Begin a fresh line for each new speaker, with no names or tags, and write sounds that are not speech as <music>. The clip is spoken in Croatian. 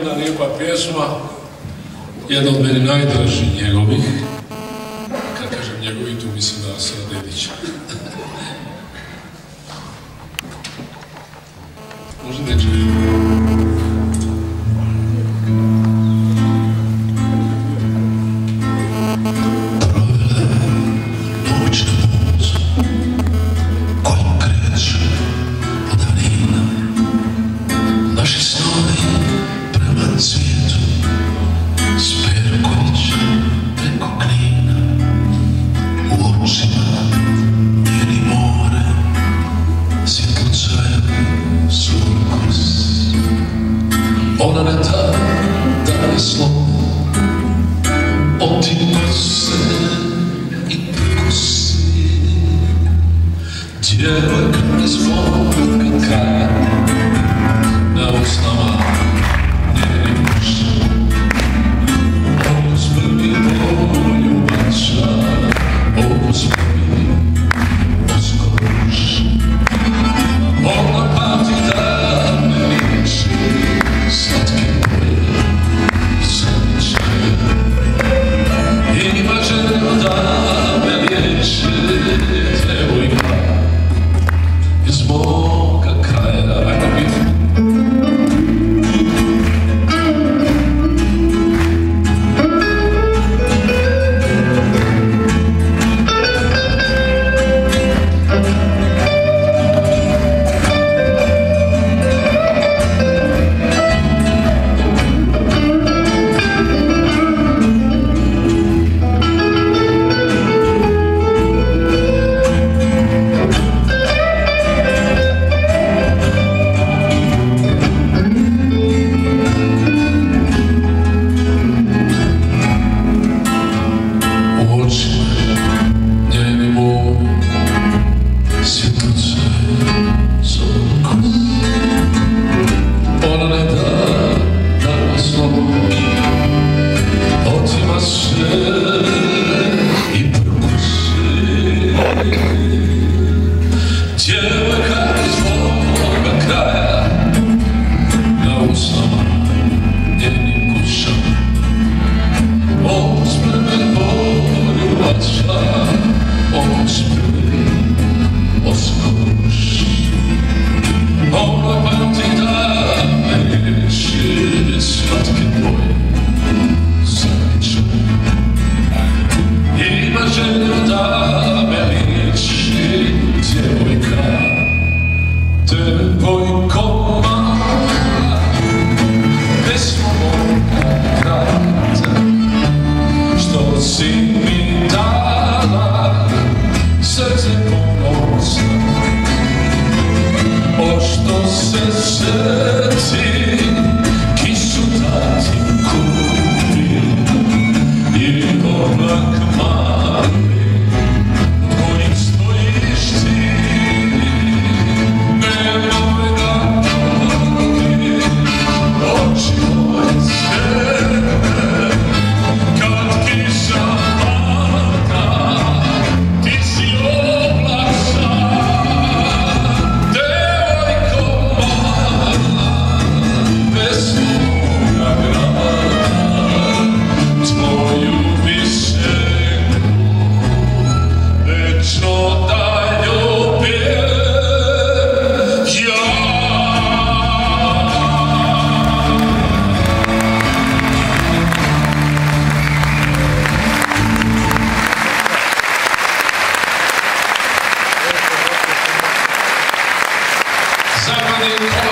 Jedna lijepa pjesma, jedna od meni najdražih njegovih. Kad kažem njegovih, tu mislim da se Dedića. <laughs>
Ona ne ta daje slovo Otimko se i prekusi Djevojka iz usnama Thank you. Thank you.